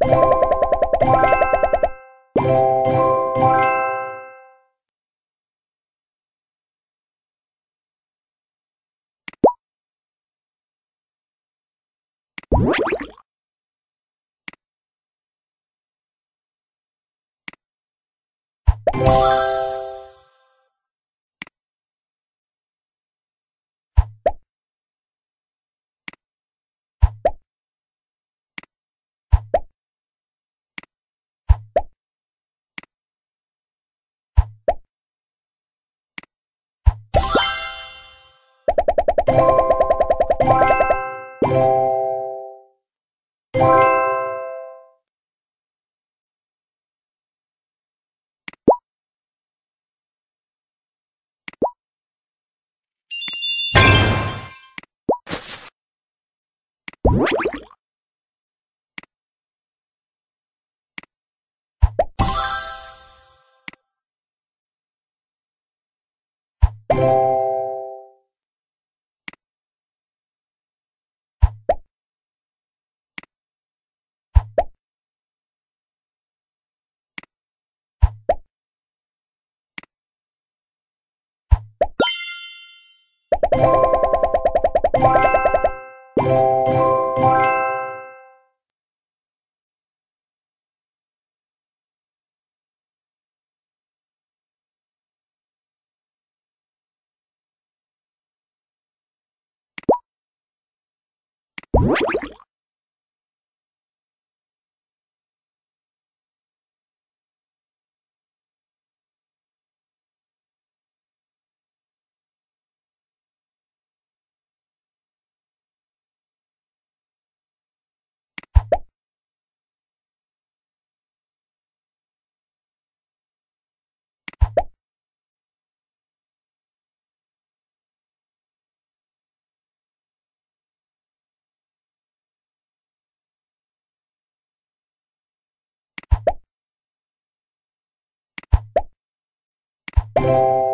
Bye. you. you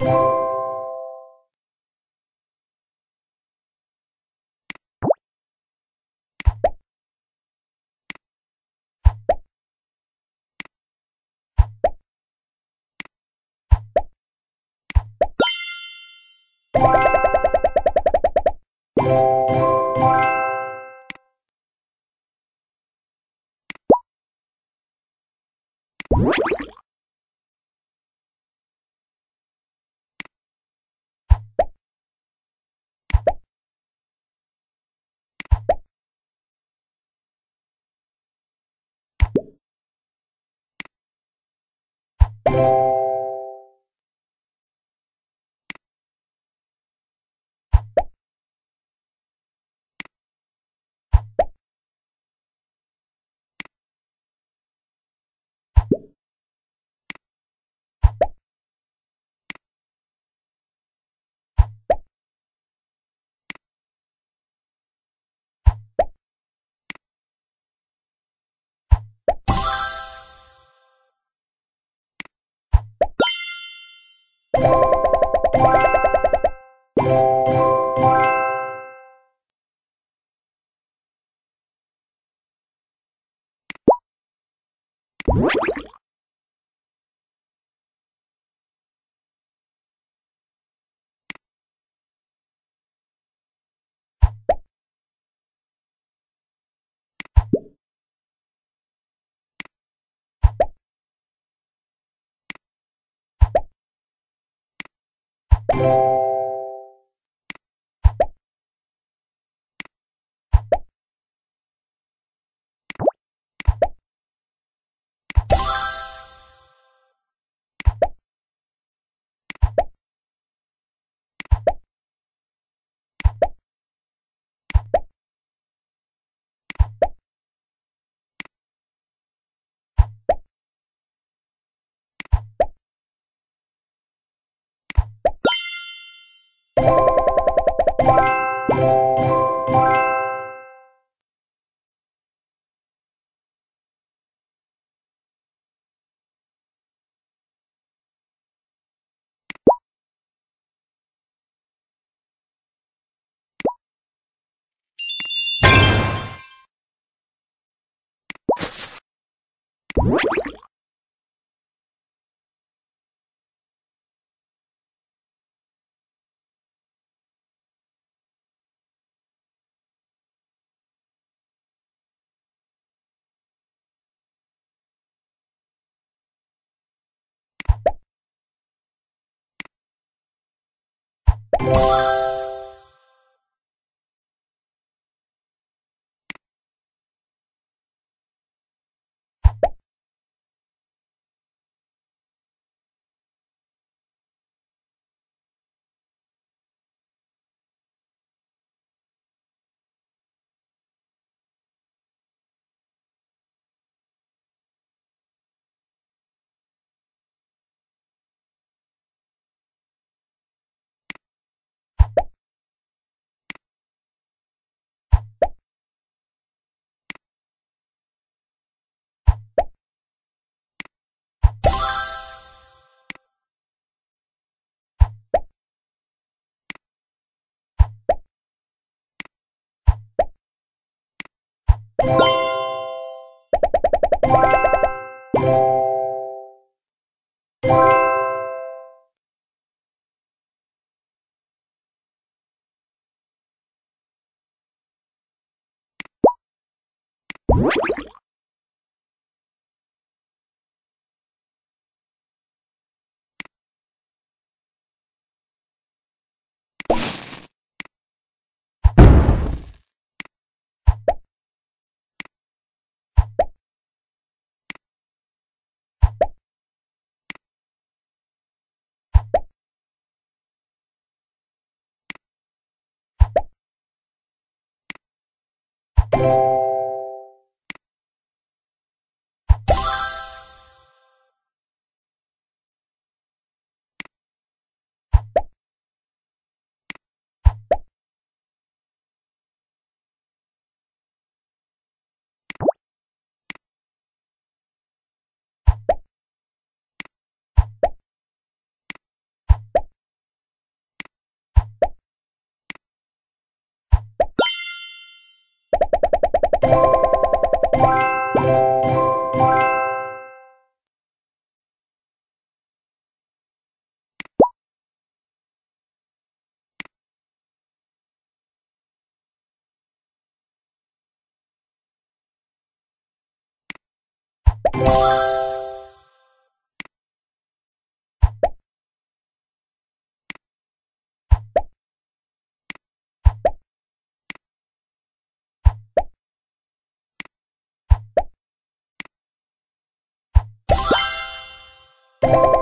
you Thank you. You. What? you you you you